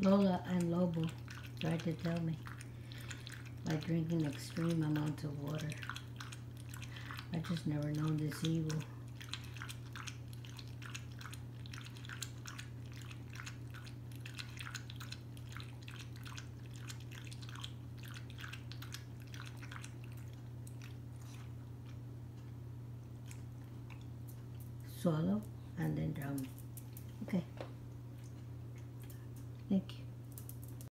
Lola and Lobo tried to tell me by drinking extreme amounts of water. I just never known this evil. Swallow and then drown. Okay. Thank you.